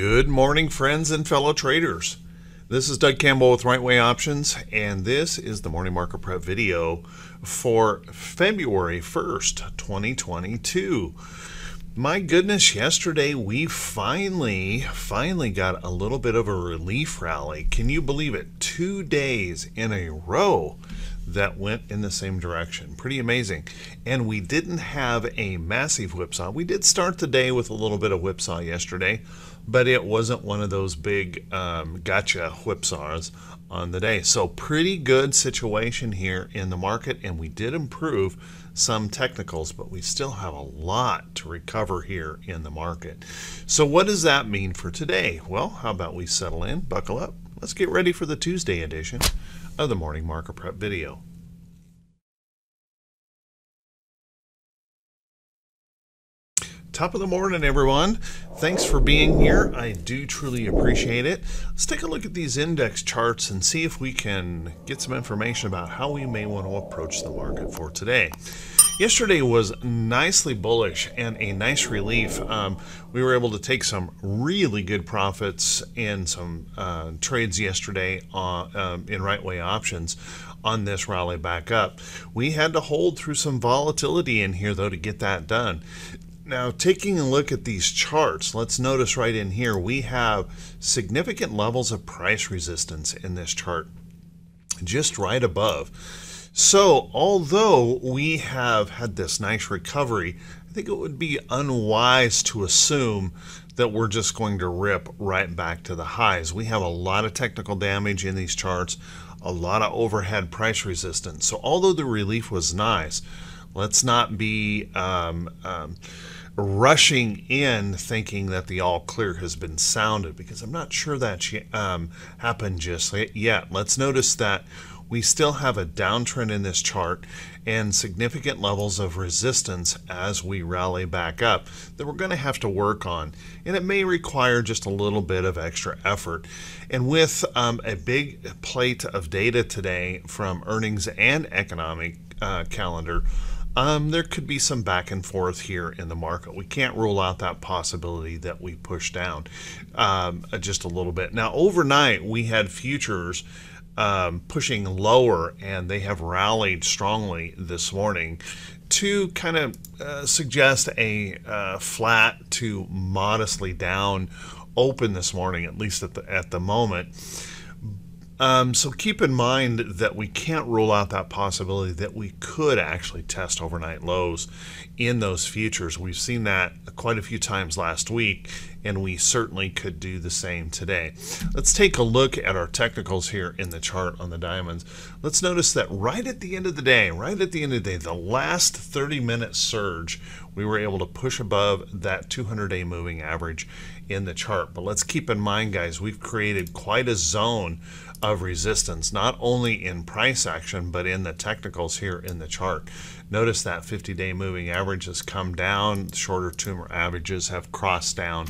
Good morning, friends and fellow traders. This is Doug Campbell with Right Way Options, and this is the morning market prep video for February 1st, 2022. My goodness, yesterday we finally, finally got a little bit of a relief rally. Can you believe it? Two days in a row that went in the same direction. Pretty amazing. And we didn't have a massive whipsaw. We did start the day with a little bit of whipsaw yesterday, but it wasn't one of those big um, gotcha whipsaws on the day. So pretty good situation here in the market, and we did improve some technicals, but we still have a lot to recover here in the market. So what does that mean for today? Well, how about we settle in, buckle up. Let's get ready for the Tuesday edition of the Morning Market Prep video. Top of the morning, everyone. Thanks for being here. I do truly appreciate it. Let's take a look at these index charts and see if we can get some information about how we may want to approach the market for today. Yesterday was nicely bullish and a nice relief. Um, we were able to take some really good profits in some uh, trades yesterday on, um, in right way options on this rally back up. We had to hold through some volatility in here though to get that done. Now, taking a look at these charts, let's notice right in here, we have significant levels of price resistance in this chart, just right above. So, although we have had this nice recovery, I think it would be unwise to assume that we're just going to rip right back to the highs. We have a lot of technical damage in these charts, a lot of overhead price resistance. So, although the relief was nice, let's not be um, um, rushing in thinking that the all clear has been sounded because I'm not sure that um, happened just yet. Let's notice that we still have a downtrend in this chart and significant levels of resistance as we rally back up that we're going to have to work on. And it may require just a little bit of extra effort. And with um, a big plate of data today from earnings and economic uh, calendar, um, there could be some back and forth here in the market. We can't rule out that possibility that we push down um, just a little bit. Now, overnight, we had futures um, pushing lower, and they have rallied strongly this morning to kind of uh, suggest a uh, flat to modestly down open this morning, at least at the at the moment. Um, so keep in mind that we can't rule out that possibility that we could actually test overnight lows in those futures. We've seen that quite a few times last week, and we certainly could do the same today. Let's take a look at our technicals here in the chart on the diamonds. Let's notice that right at the end of the day, right at the end of the day, the last 30 minute surge, we were able to push above that 200 day moving average in the chart. But let's keep in mind, guys, we've created quite a zone of resistance, not only in price action, but in the technicals here in the chart. Notice that 50-day moving average has come down, shorter term averages have crossed down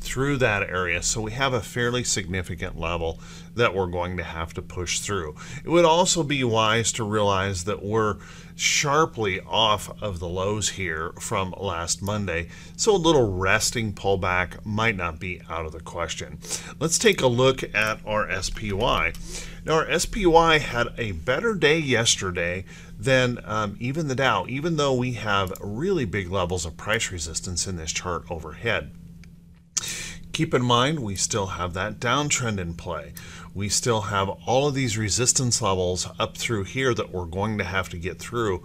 through that area. So we have a fairly significant level that we're going to have to push through. It would also be wise to realize that we're sharply off of the lows here from last Monday. So a little resting pullback might not be out of the question. Let's take a look at our SPY. Now our SPY had a better day yesterday than um, even the Dow, even though we have really big levels of price resistance in this chart overhead. Keep in mind, we still have that downtrend in play. We still have all of these resistance levels up through here that we're going to have to get through.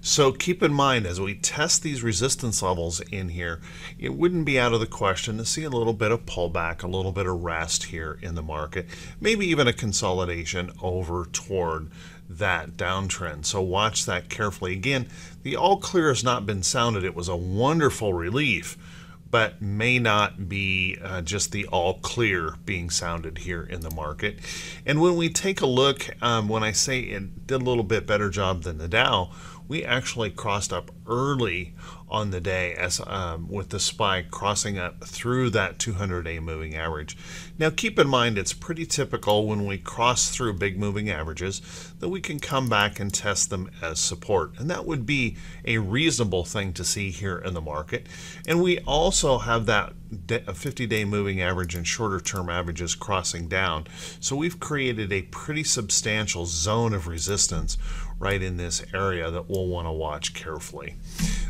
So keep in mind, as we test these resistance levels in here, it wouldn't be out of the question to see a little bit of pullback, a little bit of rest here in the market, maybe even a consolidation over toward that downtrend. So watch that carefully. Again, the all clear has not been sounded. It was a wonderful relief but may not be uh, just the all clear being sounded here in the market. And when we take a look, um, when I say it did a little bit better job than the Dow, we actually crossed up early on the day as um, with the spike crossing up through that 200-day moving average. Now keep in mind it's pretty typical when we cross through big moving averages that we can come back and test them as support. And that would be a reasonable thing to see here in the market. And we also have that 50-day moving average and shorter term averages crossing down. So we've created a pretty substantial zone of resistance right in this area that we'll want to watch carefully.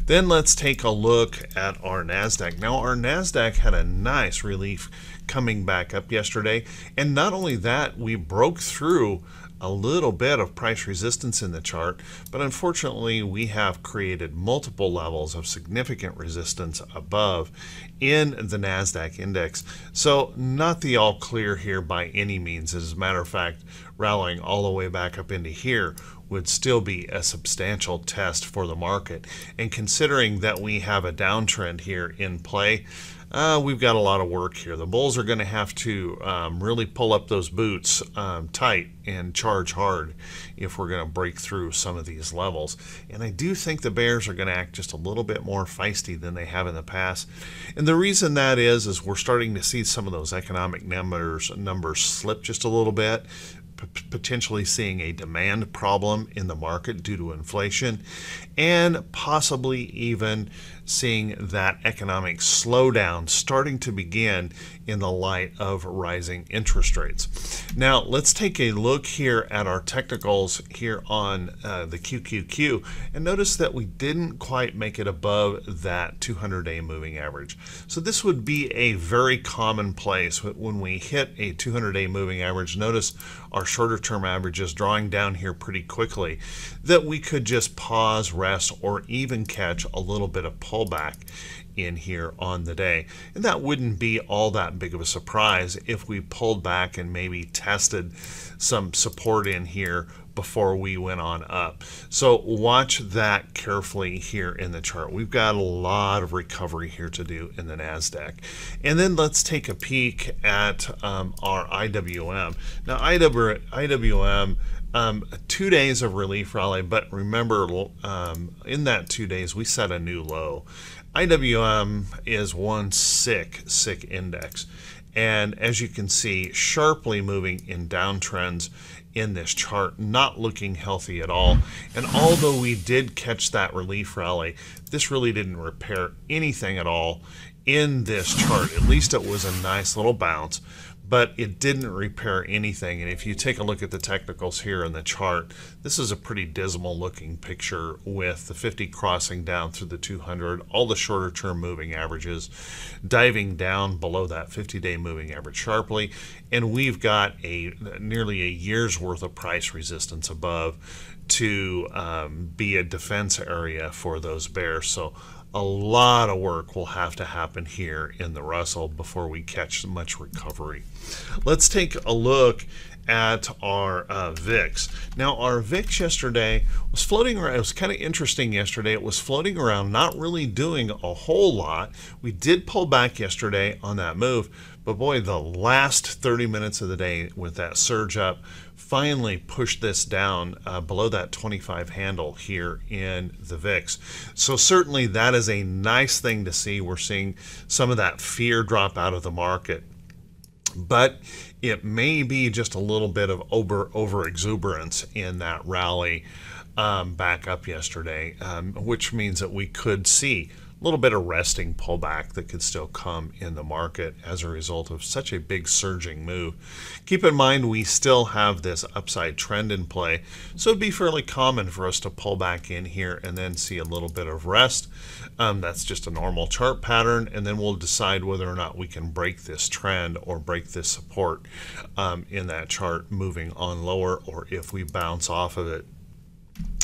Then let's take a look at our NASDAQ. Now our NASDAQ had a nice relief coming back up yesterday. And not only that, we broke through a little bit of price resistance in the chart, but unfortunately we have created multiple levels of significant resistance above in the NASDAQ index. So not the all clear here by any means. As a matter of fact, rallying all the way back up into here would still be a substantial test for the market. And considering that we have a downtrend here in play, uh, we've got a lot of work here. The Bulls are going to have to um, really pull up those boots um, tight and charge hard if we're going to break through some of these levels. And I do think the Bears are going to act just a little bit more feisty than they have in the past. And the reason that is, is we're starting to see some of those economic numbers numbers slip just a little bit potentially seeing a demand problem in the market due to inflation and possibly even seeing that economic slowdown starting to begin in the light of rising interest rates. Now, let's take a look here at our technicals here on uh, the QQQ and notice that we didn't quite make it above that 200-day moving average. So this would be a very common place when we hit a 200-day moving average. Notice our shorter term averages drawing down here pretty quickly that we could just pause, rest, or even catch a little bit of pullback in here on the day. And that wouldn't be all that big of a surprise if we pulled back and maybe tested some support in here before we went on up. So watch that carefully here in the chart. We've got a lot of recovery here to do in the NASDAQ. And then let's take a peek at um, our IWM. Now IWM um, two days of relief rally, but remember um, in that two days we set a new low. IWM is one sick, sick index. And as you can see, sharply moving in downtrends in this chart, not looking healthy at all. And although we did catch that relief rally, this really didn't repair anything at all in this chart. At least it was a nice little bounce but it didn't repair anything. And if you take a look at the technicals here in the chart, this is a pretty dismal looking picture with the 50 crossing down through the 200, all the shorter term moving averages diving down below that 50 day moving average sharply. And we've got a nearly a year's worth of price resistance above to um, be a defense area for those bears. So a lot of work will have to happen here in the Russell before we catch much recovery. Let's take a look at our uh, VIX. Now, our VIX yesterday was floating around. It was kind of interesting yesterday. It was floating around, not really doing a whole lot. We did pull back yesterday on that move, but boy, the last 30 minutes of the day with that surge up finally pushed this down uh, below that 25 handle here in the VIX. So certainly that is a nice thing to see. We're seeing some of that fear drop out of the market. But it may be just a little bit of over, over exuberance in that rally um, back up yesterday, um, which means that we could see little bit of resting pullback that could still come in the market as a result of such a big surging move. Keep in mind we still have this upside trend in play, so it'd be fairly common for us to pull back in here and then see a little bit of rest. Um, that's just a normal chart pattern, and then we'll decide whether or not we can break this trend or break this support um, in that chart moving on lower, or if we bounce off of it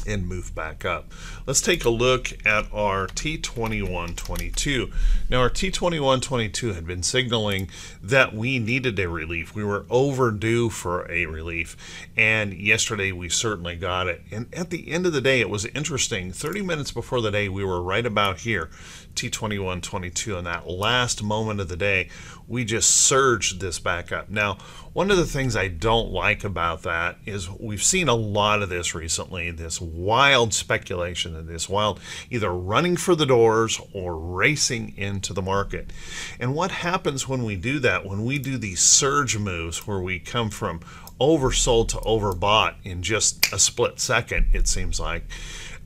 and move back up. Let's take a look at our T2122. Now our T2122 had been signaling that we needed a relief. We were overdue for a relief and yesterday we certainly got it. And at the end of the day it was interesting. 30 minutes before the day we were right about here. T2122 in that last moment of the day, we just surged this back up. Now, one of the things I don't like about that is we've seen a lot of this recently, this wild speculation and this wild either running for the doors or racing into the market. And what happens when we do that, when we do these surge moves where we come from oversold to overbought in just a split second, it seems like,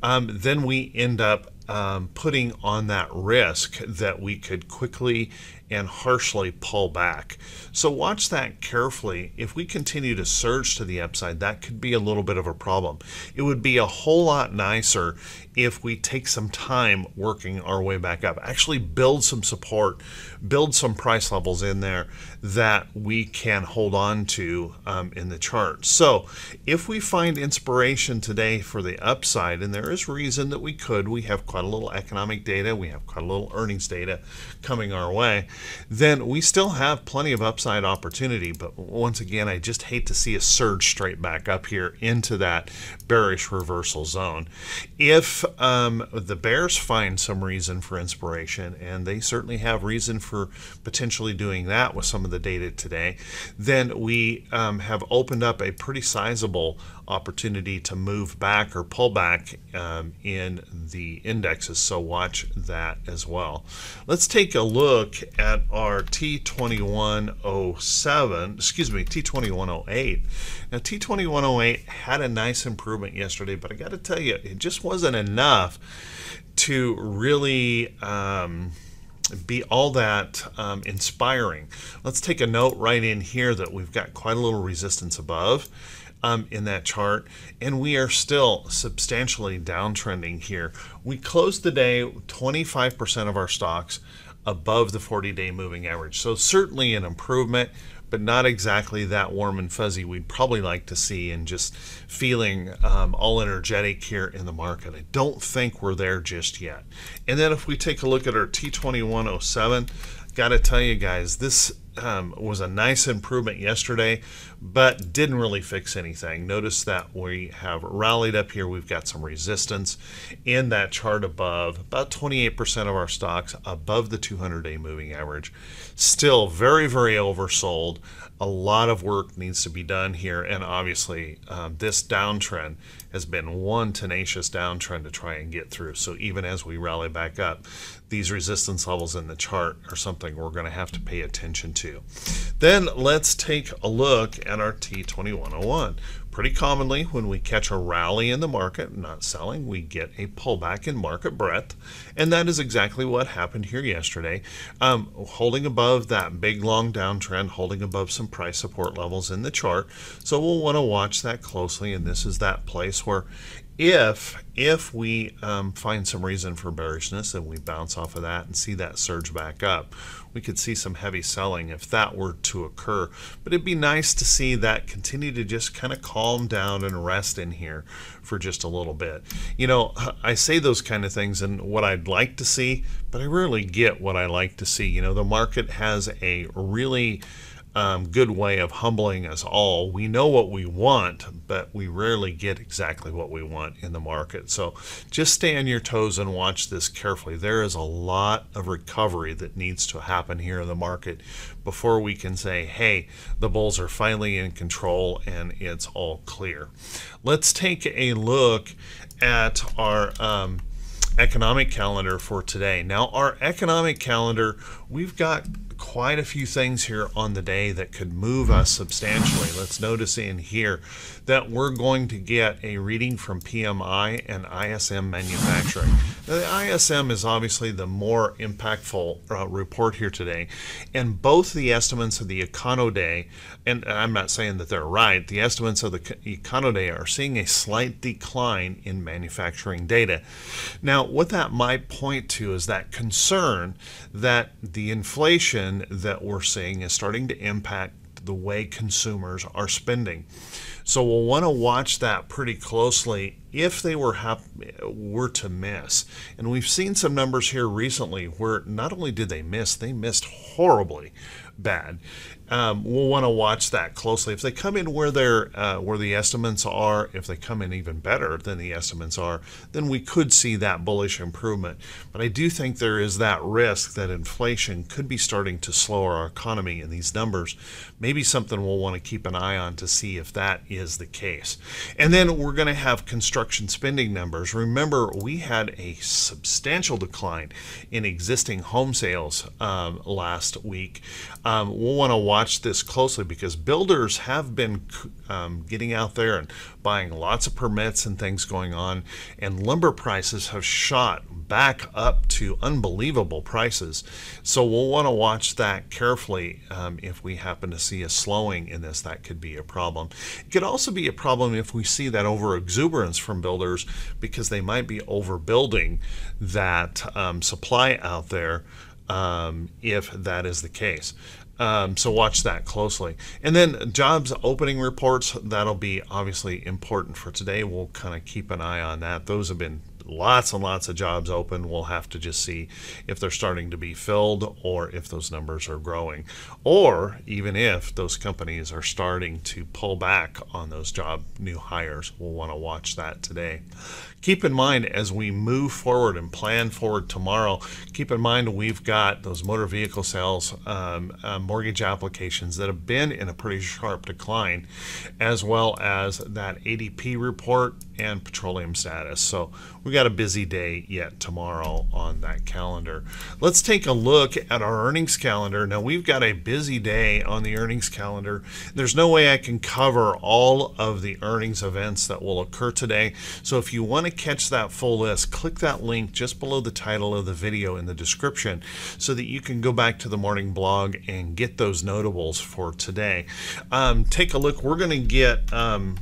um, then we end up um, putting on that risk that we could quickly and harshly pull back. So watch that carefully. If we continue to surge to the upside, that could be a little bit of a problem. It would be a whole lot nicer if we take some time working our way back up. Actually build some support, build some price levels in there that we can hold on to um, in the chart. So if we find inspiration today for the upside, and there is reason that we could, we have quite a little economic data, we have quite a little earnings data coming our way, then we still have plenty of upside opportunity. But once again, I just hate to see a surge straight back up here into that bearish reversal zone. If um, the bears find some reason for inspiration, and they certainly have reason for potentially doing that with some of the data today, then we um, have opened up a pretty sizable opportunity to move back or pull back um, in the indexes. So watch that as well. Let's take a look at our T2107, excuse me, T2108. Now T2108 had a nice improvement yesterday, but I got to tell you, it just wasn't enough to really um, be all that um, inspiring. Let's take a note right in here that we've got quite a little resistance above um, in that chart, and we are still substantially downtrending here. We closed the day 25% of our stocks above the 40-day moving average. So certainly an improvement, but not exactly that warm and fuzzy we'd probably like to see and just feeling um, all energetic here in the market. I don't think we're there just yet. And then if we take a look at our T2107, got to tell you guys, this um, was a nice improvement yesterday, but didn't really fix anything. Notice that we have rallied up here. We've got some resistance in that chart above, about 28% of our stocks above the 200-day moving average. Still very, very oversold. A lot of work needs to be done here, and obviously um, this downtrend has been one tenacious downtrend to try and get through. So even as we rally back up, these resistance levels in the chart are something we're going to have to pay attention to. Then let's take a look at our T2101. Pretty commonly, when we catch a rally in the market, not selling, we get a pullback in market breadth. And that is exactly what happened here yesterday. Um, holding above that big long downtrend, holding above some price support levels in the chart. So we'll want to watch that closely. And this is that place where if if we um, find some reason for bearishness and we bounce off of that and see that surge back up, we could see some heavy selling if that were to occur. But it'd be nice to see that continue to just kind of calm down and rest in here for just a little bit. You know, I say those kind of things and what I'd like to see, but I rarely get what I like to see. You know, the market has a really um, good way of humbling us all. We know what we want, but we rarely get exactly what we want in the market. So just stay on your toes and watch this carefully. There is a lot of recovery that needs to happen here in the market before we can say, hey, the bulls are finally in control and it's all clear. Let's take a look at our um, economic calendar for today. Now, our economic calendar, we've got quite a few things here on the day that could move us substantially. Let's notice in here that we're going to get a reading from PMI and ISM manufacturing. Now, the ISM is obviously the more impactful uh, report here today, and both the estimates of the Econoday, and I'm not saying that they're right, the estimates of the Econoday are seeing a slight decline in manufacturing data. Now, what that might point to is that concern that the inflation that we're seeing is starting to impact the way consumers are spending. So we'll want to watch that pretty closely if they were hap- were to miss, and we've seen some numbers here recently where not only did they miss, they missed horribly bad. Um, we'll want to watch that closely. If they come in where they're uh, where the estimates are, if they come in even better than the estimates are, then we could see that bullish improvement. But I do think there is that risk that inflation could be starting to slow our economy in these numbers. Maybe something we'll want to keep an eye on to see if that is the case. And then we're going to have construction spending numbers. Remember, we had a substantial decline in existing home sales um, last week. Um, we'll want to watch this closely because builders have been um, getting out there and buying lots of permits and things going on, and lumber prices have shot back up to unbelievable prices. So we'll want to watch that carefully. Um, if we happen to see a slowing in this, that could be a problem. It could also be a problem if we see that over exuberance from builders because they might be overbuilding that um, supply out there um, if that is the case. Um, so watch that closely. And then jobs opening reports, that'll be obviously important for today. We'll kind of keep an eye on that. Those have been lots and lots of jobs open. We'll have to just see if they're starting to be filled or if those numbers are growing, or even if those companies are starting to pull back on those job new hires. We'll want to watch that today. Keep in mind as we move forward and plan forward tomorrow, keep in mind we've got those motor vehicle sales um, uh, mortgage applications that have been in a pretty sharp decline, as well as that ADP report and petroleum status. So we got a busy day yet tomorrow on that calendar. Let's take a look at our earnings calendar. Now we've got a busy day on the earnings calendar. There's no way I can cover all of the earnings events that will occur today. So if you want to catch that full list, click that link just below the title of the video in the description so that you can go back to the morning blog and get those notables for today. Um, take a look. We're going to get um,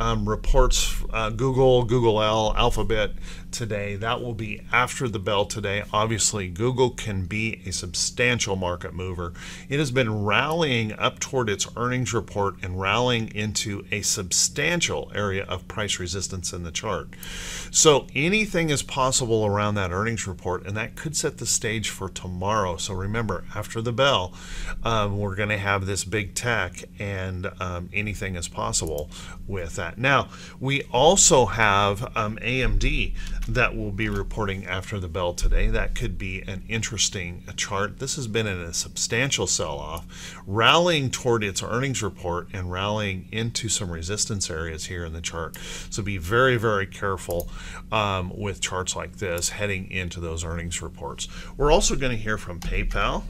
um, reports uh, Google, Google L, Alphabet today. That will be after the bell today. Obviously, Google can be a substantial market mover. It has been rallying up toward its earnings report and rallying into a substantial area of price resistance in the chart. So anything is possible around that earnings report, and that could set the stage for tomorrow. So remember, after the bell, um, we're going to have this big tech, and um, anything is possible with that. Now, we also have um, AMD that will be reporting after the bell today. That could be an interesting chart. This has been in a substantial sell-off, rallying toward its earnings report and rallying into some resistance areas here in the chart. So be very, very careful um, with charts like this heading into those earnings reports. We're also going to hear from PayPal.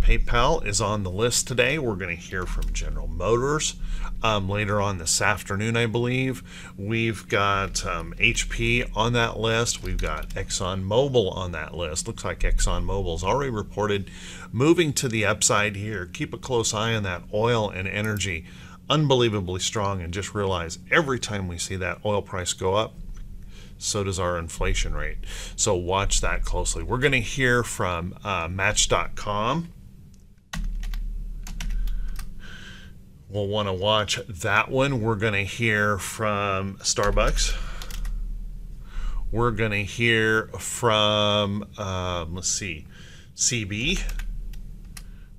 PayPal is on the list today. We're going to hear from General Motors um, later on this afternoon, I believe. We've got um, HP on that list. We've got ExxonMobil on that list. Looks like ExxonMobil's already reported moving to the upside here. Keep a close eye on that oil and energy. Unbelievably strong, and just realize every time we see that oil price go up, so does our inflation rate. So watch that closely. We're going to hear from uh, Match.com we'll want to watch that one. We're going to hear from Starbucks. We're going to hear from, um, let's see, CB.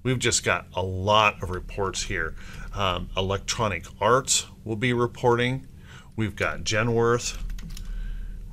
We've just got a lot of reports here. Um, Electronic Arts will be reporting. We've got Genworth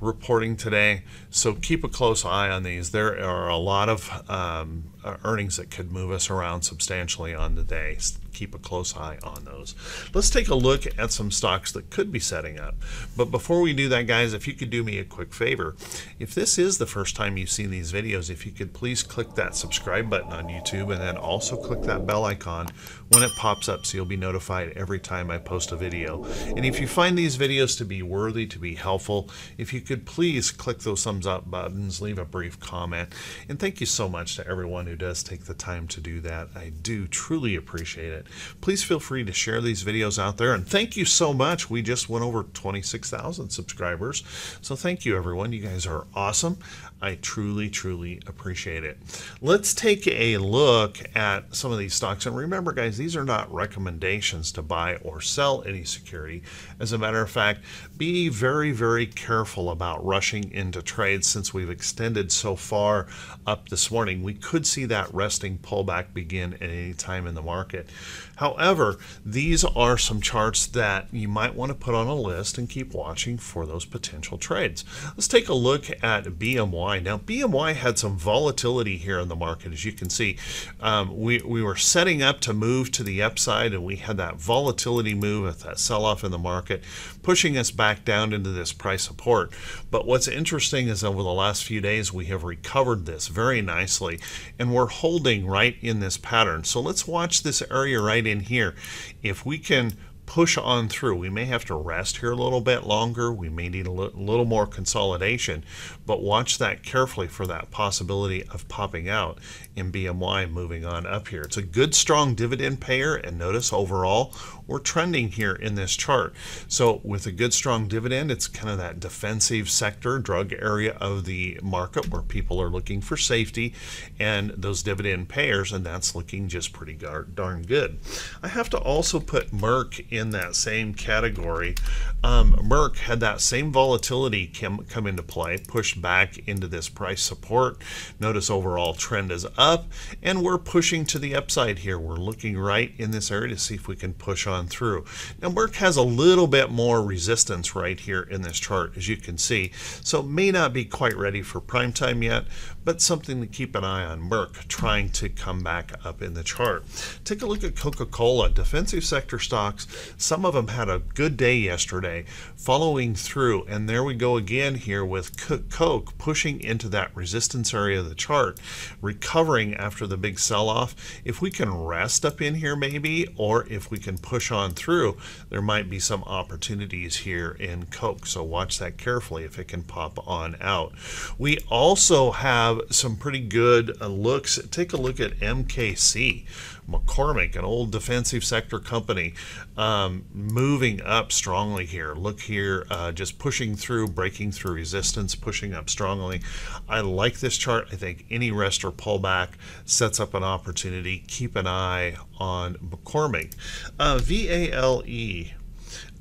reporting today. So keep a close eye on these. There are a lot of um, earnings that could move us around substantially on the day keep a close eye on those. Let's take a look at some stocks that could be setting up. But before we do that, guys, if you could do me a quick favor, if this is the first time you've seen these videos, if you could please click that subscribe button on YouTube and then also click that bell icon when it pops up so you'll be notified every time I post a video. And if you find these videos to be worthy, to be helpful, if you could please click those thumbs up buttons, leave a brief comment, and thank you so much to everyone who does take the time to do that. I do truly appreciate it. Please feel free to share these videos out there, and thank you so much. We just went over 26,000 subscribers, so thank you everyone. You guys are awesome. I truly, truly appreciate it. Let's take a look at some of these stocks. And remember, guys, these are not recommendations to buy or sell any security. As a matter of fact, be very, very careful about rushing into trades since we've extended so far up this morning. We could see that resting pullback begin at any time in the market. However, these are some charts that you might want to put on a list and keep watching for those potential trades. Let's take a look at BMY. Now, BMY had some volatility here in the market, as you can see. Um, we, we were setting up to move to the upside, and we had that volatility move with that sell-off in the market, pushing us back down into this price support. But what's interesting is over the last few days, we have recovered this very nicely, and we're holding right in this pattern. So let's watch this area right in here, if we can push on through. We may have to rest here a little bit longer. We may need a little more consolidation, but watch that carefully for that possibility of popping out in BMY moving on up here. It's a good strong dividend payer and notice overall we're trending here in this chart. So with a good strong dividend, it's kind of that defensive sector, drug area of the market where people are looking for safety and those dividend payers, and that's looking just pretty darn good. I have to also put Merck in that same category. Um, Merck had that same volatility come, come into play, pushed back into this price support. Notice overall trend is up, and we're pushing to the upside here. We're looking right in this area to see if we can push on through. Now Merck has a little bit more resistance right here in this chart, as you can see, so it may not be quite ready for prime time yet, but something to keep an eye on. Merck trying to come back up in the chart. Take a look at Coca-Cola. Defensive sector stocks, some of them had a good day yesterday, following through, and there we go again here with Coke pushing into that resistance area of the chart, recovering after the big sell-off. If we can rest up in here maybe, or if we can push on through, there might be some opportunities here in Coke, so watch that carefully if it can pop on out. We also have some pretty good uh, looks. Take a look at MKC, McCormick, an old defensive sector company, um, moving up strongly here. Look here, uh, just pushing through, breaking through resistance, pushing up strongly. I like this chart. I think any rest or pullback sets up an opportunity. Keep an eye on McCormick. Uh, VALE.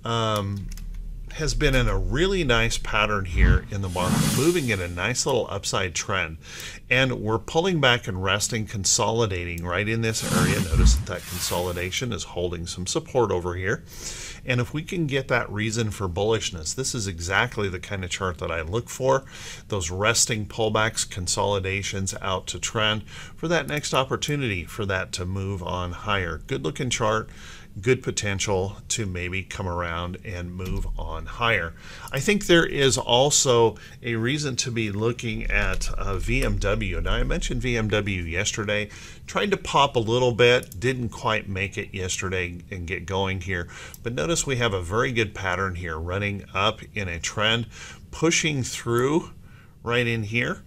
Um, has been in a really nice pattern here in the market, moving in a nice little upside trend. And we're pulling back and resting, consolidating right in this area. Notice that that consolidation is holding some support over here. And if we can get that reason for bullishness, this is exactly the kind of chart that I look for. Those resting pullbacks, consolidations out to trend for that next opportunity for that to move on higher. Good looking chart good potential to maybe come around and move on higher. I think there is also a reason to be looking at uh, VMW. Now, I mentioned VMW yesterday, tried to pop a little bit, didn't quite make it yesterday and get going here. But notice we have a very good pattern here running up in a trend, pushing through right in here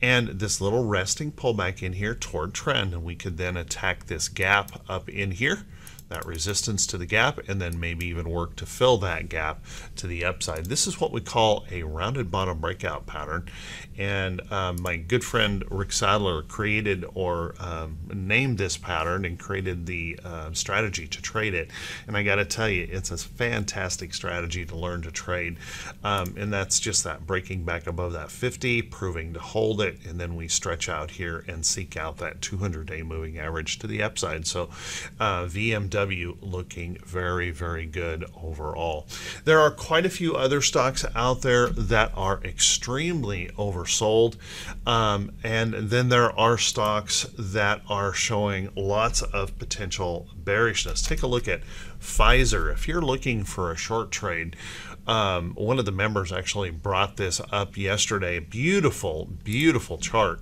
and this little resting pullback in here toward trend and we could then attack this gap up in here that resistance to the gap and then maybe even work to fill that gap to the upside. This is what we call a rounded bottom breakout pattern. And um, my good friend Rick Saddler created or um, named this pattern and created the uh, strategy to trade it. And I got to tell you, it's a fantastic strategy to learn to trade. Um, and that's just that breaking back above that 50, proving to hold it, and then we stretch out here and seek out that 200 day moving average to the upside. So uh, VMW looking very, very good overall. There are quite a few other stocks out there that are extremely oversold. Um, and then there are stocks that are showing lots of potential bearishness. Take a look at Pfizer. If you're looking for a short trade, um, one of the members actually brought this up yesterday. Beautiful, beautiful chart.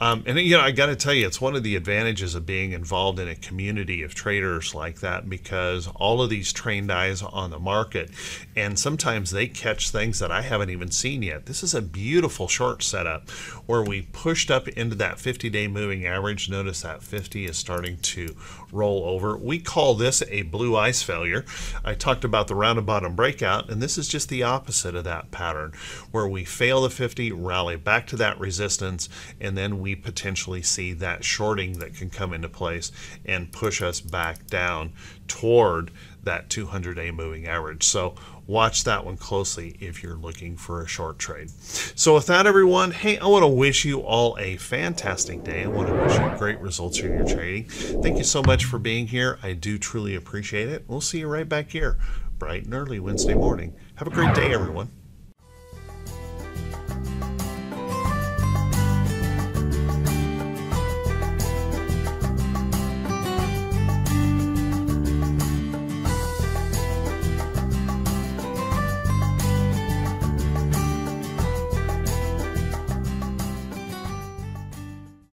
Um, and you know, I got to tell you, it's one of the advantages of being involved in a community of traders like that because all of these trained eyes on the market, and sometimes they catch things that I haven't even seen yet. This is a beautiful short setup where we pushed up into that 50-day moving average. Notice that 50 is starting to roll over. We call this a blue ice failure. I talked about the rounded bottom breakout, and this is just the opposite of that pattern where we fail the 50, rally back to that resistance, and then we potentially see that shorting that can come into place and push us back down toward that 200 day moving average. So watch that one closely if you're looking for a short trade. So with that, everyone, hey, I want to wish you all a fantastic day. I want to wish you great results in your trading. Thank you so much for being here. I do truly appreciate it. We'll see you right back here bright and early Wednesday morning. Have a great day, everyone.